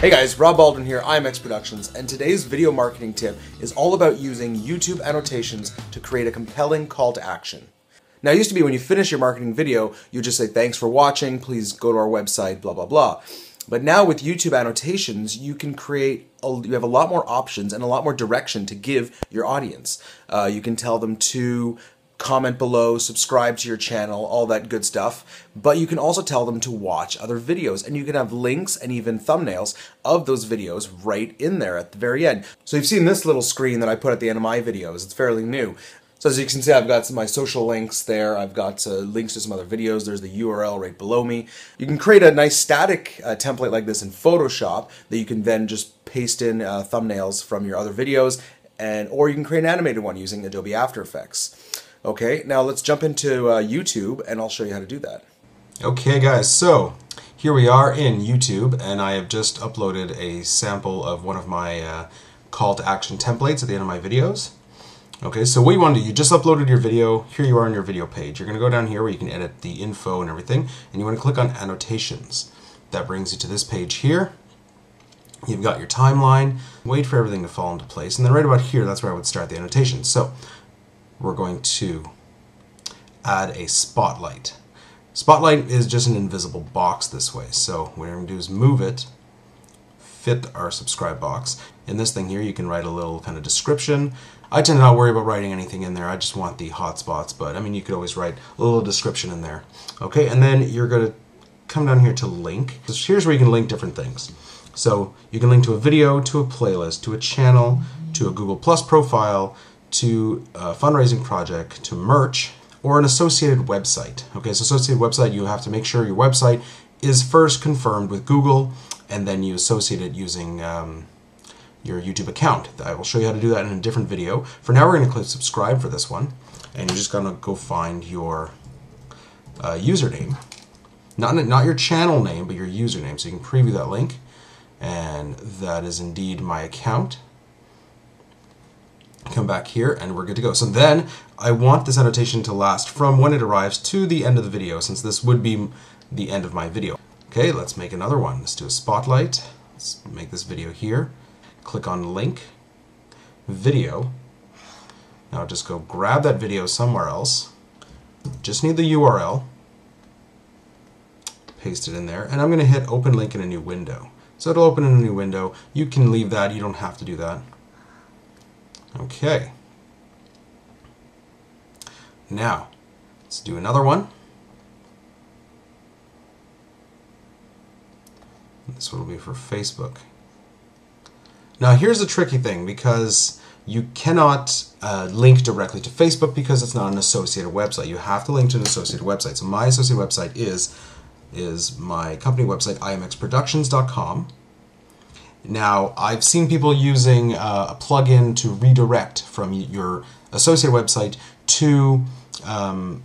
Hey guys, Rob Baldwin here, IMX Productions, and today's video marketing tip is all about using YouTube annotations to create a compelling call to action. Now, it used to be when you finish your marketing video, you just say, thanks for watching, please go to our website, blah, blah, blah. But now with YouTube annotations, you can create, a, you have a lot more options and a lot more direction to give your audience. Uh, you can tell them to comment below, subscribe to your channel, all that good stuff. But you can also tell them to watch other videos and you can have links and even thumbnails of those videos right in there at the very end. So you've seen this little screen that I put at the end of my videos. It's fairly new. So as you can see, I've got some my social links there. I've got uh, links to some other videos. There's the URL right below me. You can create a nice static uh, template like this in Photoshop that you can then just paste in uh, thumbnails from your other videos, and or you can create an animated one using Adobe After Effects. Okay, now let's jump into uh, YouTube and I'll show you how to do that. Okay guys, so here we are in YouTube and I have just uploaded a sample of one of my uh, call to action templates at the end of my videos. Okay, so what you want to do, you just uploaded your video, here you are on your video page. You're going to go down here where you can edit the info and everything, and you want to click on annotations. That brings you to this page here. You've got your timeline, wait for everything to fall into place, and then right about here, that's where I would start the annotations. So we're going to add a spotlight. Spotlight is just an invisible box this way. So what we're going to do is move it, fit our subscribe box. In this thing here, you can write a little kind of description. I tend to not worry about writing anything in there. I just want the hotspots, but I mean, you could always write a little description in there. Okay, and then you're going to come down here to link. So here's where you can link different things. So you can link to a video, to a playlist, to a channel, to a Google Plus profile, to a fundraising project, to merch, or an associated website. Okay, so associated website, you have to make sure your website is first confirmed with Google, and then you associate it using um, your YouTube account. I will show you how to do that in a different video. For now, we're going to click subscribe for this one, and you're just going to go find your uh, username. Not, not your channel name, but your username. So you can preview that link, and that is indeed my account come back here and we're good to go. So then I want this annotation to last from when it arrives to the end of the video since this would be the end of my video. Okay, let's make another one. Let's do a spotlight. Let's make this video here. Click on link, video. Now just go grab that video somewhere else. Just need the URL. Paste it in there. And I'm going to hit open link in a new window. So it'll open in a new window. You can leave that. You don't have to do that. Okay. Now, let's do another one. This one will be for Facebook. Now here's the tricky thing because you cannot uh, link directly to Facebook because it's not an associated website. You have to link to an associated website. So my associated website is is my company website imxproductions.com now, I've seen people using uh, a plugin to redirect from your associate website to um,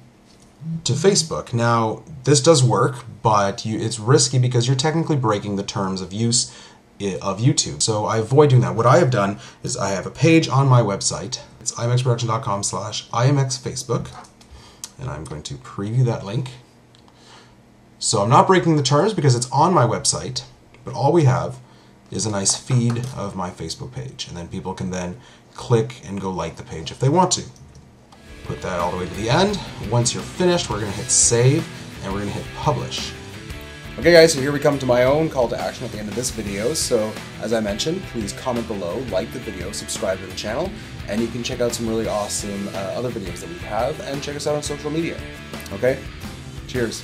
to Facebook. Now, this does work, but you, it's risky because you're technically breaking the terms of use of YouTube. So I avoid doing that. What I have done is I have a page on my website. It's imxproduction.com slash imxfacebook. And I'm going to preview that link. So I'm not breaking the terms because it's on my website, but all we have is a nice feed of my Facebook page. And then people can then click and go like the page if they want to. Put that all the way to the end. Once you're finished, we're to hit save and we're to hit publish. Okay guys, so here we come to my own call to action at the end of this video. So as I mentioned, please comment below, like the video, subscribe to the channel, and you can check out some really awesome uh, other videos that we have and check us out on social media. Okay? Cheers.